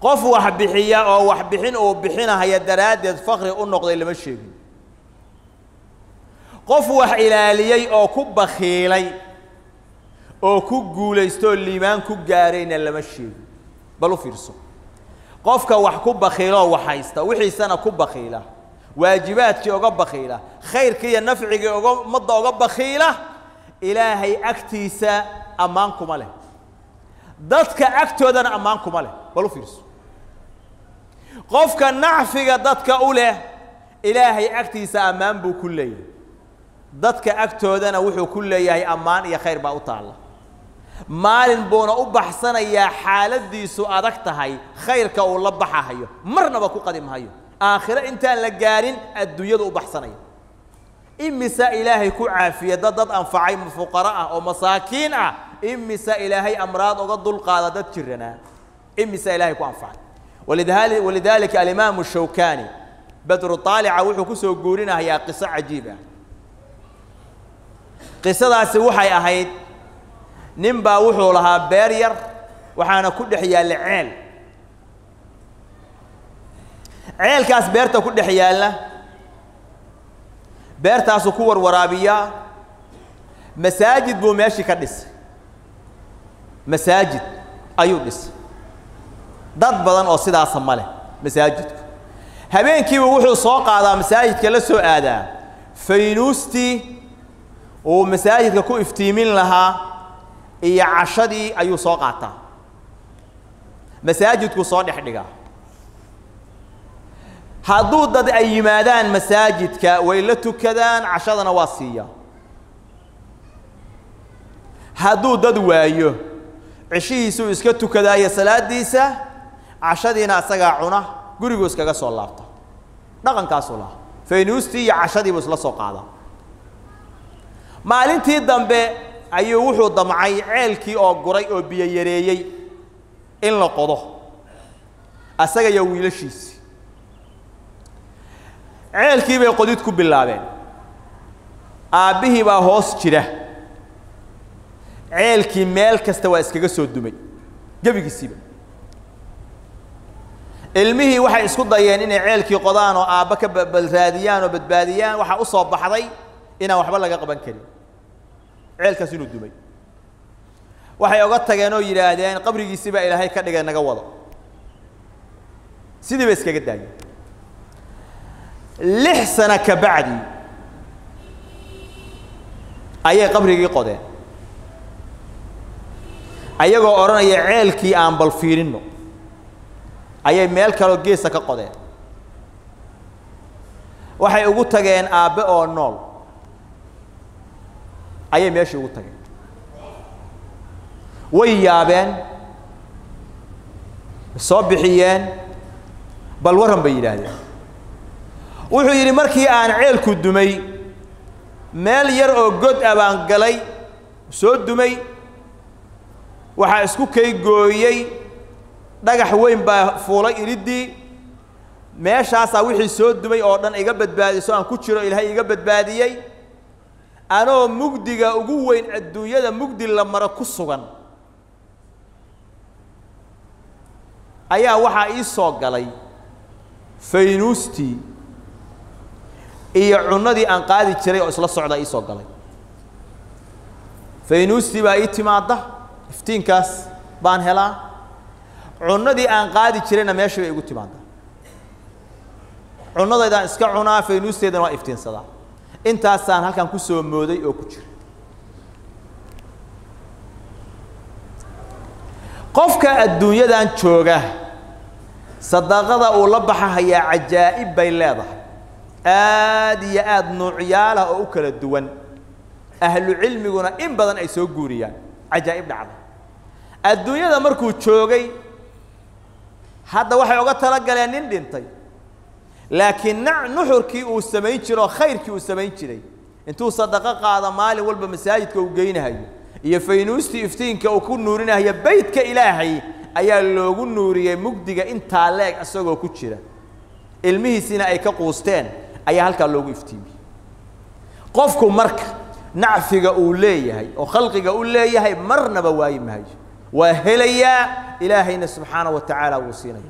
qof wax bixiya oo wax bixin uu bixinahaya daraaddeed fakri u noqday lama sheegin. Qof wax ilaaliyey oo ku bakhiilay oo ku guulaystoo liimaan ku gaarayna lama sheegin. Bal u fiirso. Qofka wax ku bakhiiloo wax haysta wixiisana ku bakhiila. Waajibaadkii oga bakhiila khayrkii iyo nafcigii oga ummadda oga bakhiila ilaahay agtiisa ammaan kuma leh. Dadka agtoodana ammaan kuma leh. Bal u fiirso qofka nacfiga dadka u leh ilaahay agtiisa ammaan buu ku leeyahay. Dadka agtoodana wuxuu ku leeyahay ammaan iyo khayr baa u taalla. Maalin buuna u baxsanayaa xaaladiisu adag tahay khayrka uu la baxahayo marnaba ku qadi mahayo aakhiro intaan la gaarin adduunyadu u baxsanaya imisa ilaahay ku caafiya dad dad anfacay fuqaro ah oo masaakiin ah? Imisa ilaahay amraad oga dulqaada dad jiranaa imisa ilaahay ku anfacay walidaalika alimaamu shawkani. Badru taalica wuxuu ku soo guurinahayaa qiso cajiib ah. Qisadaasi waxay ahayd nin baa wuxuu lahaa beer yar waxaana ku dhex yaalla ceel. Ceelkaas beerta ku dhex yaalla beertaasuu ku warwaraabiyaa masaajid buu meeshii ka dhisay. Masaajid ayuu dhisay dad badan oo sidaasa ma leh masaajidku. Habeenkiiba wuxuu soo qaadaa masaajidka la soo aadaa. Faynuustii uu masaajidka ku iftiimin lahaa iyo cashadii ayuu soo qaataa. Masaajidkuu soo dhex dhigaa. Hadduu dad ay yimaadaan masaajidka way la tukadaan cashadana waa siiyaa hadduu dad waayo cishihiisuu iska tukadaayo salaadiisa cashadiina asagaa cuna guriguu iskaga soo laabta dhaqankaasuu lahaa. Faynuustii iyo cashadiibuu isla soo qaadaa. Maalintii dambe ayuu wuxuu damcay ceelkii oo guray oo biyo yareeyey in la qodo. Asaga iyo wiilashiisii. Ceelkii bay qodid ku bilaabeen. Aabbihii baa hoos jira. Ceelkii meel kasta waa iskaga soo dumay. Gebigiisiiba ilmihii waxay isku dayeen inay ceelkii qodaan oo aabba ka balraadiyaan oo badbaadiyaan. Waxaa u soo baxday inaan waxba laga qaban karin. Ceelkaas inuu dumay. Waxay oga tageen oo yidhaahdeen qabrigiisii baa ilaahay ka dhigay naga wado sidii bay iskaga daayeen. Lix sano ka bacdi ayay qabrigii qodeen. Ayagoo odhanaya ceelkii aan bal fiirinno ayay meel kaloo geesa ka qodeen. Waxay ugu tageen aabbe oo nool. Ayay meeshii ugu tageen. Way yaabeen soo bixiyeen bal warran bay yidhaahdeen. Wuxuu yidhi markii aan ceelku dumay meel yar oo god ah baan galay soo dumay waxaa isku kay gooyey dhagax weyn baa fuulay iriddii meeshaasaa wixii soo dumay oo dhan iga badbaadiso aan ku jiro ilaahay iga badbaadiyey. Anoo mugdiga ugu weyn adduunyada mugdi la maro ku sugan. Ayaa waxaa ii soo galay faynuustii iyo cunnadii aan qaadi jiray oo isla socda ii soo galay. Faynuustii baa ii timaadda iftiinkaas baan helaa cunnadii aan qaadi jirayna meeshii bay igu timaadda. Cunnadaydaan iska cunaa faynuusteedana waa iftiinsadaa. Intaasaan halkan ku soo mooday oo ku jira qofka adduunyadan jooga sadaqada uu la baxahayaa cajaa'ib bay leedahay. Aad iyo aad nuucyaal ah oo u kala duwan. Ahlu cilmiguna in badan ay soo guuriyaan. Cajaa'ib dhacda adduunyada markuu joogay hadda waxay oga talagaleen nin dhintay. Laakiin na nuxurkii uu samayn jiro khayrkii uu samayn jiray. Intuu sadaqo qaada maalin walba masaajidka uu geynahayo iyo faynuustii iftiinka uu ku nuurinahayo beytka ilaahay ayaa loogu nuuriyey mugdiga intaa leeg isagoo ku jira. Ilmihiisina ay ka quusteen ayaa halkaa loogu iftiimiyey. Qofku marka nacfiga uu leeyahay oo khalqiga u leeyahay marnaba waayi maayo waa helayaa ilaahayna subxaana wa tacaala wuu siinaya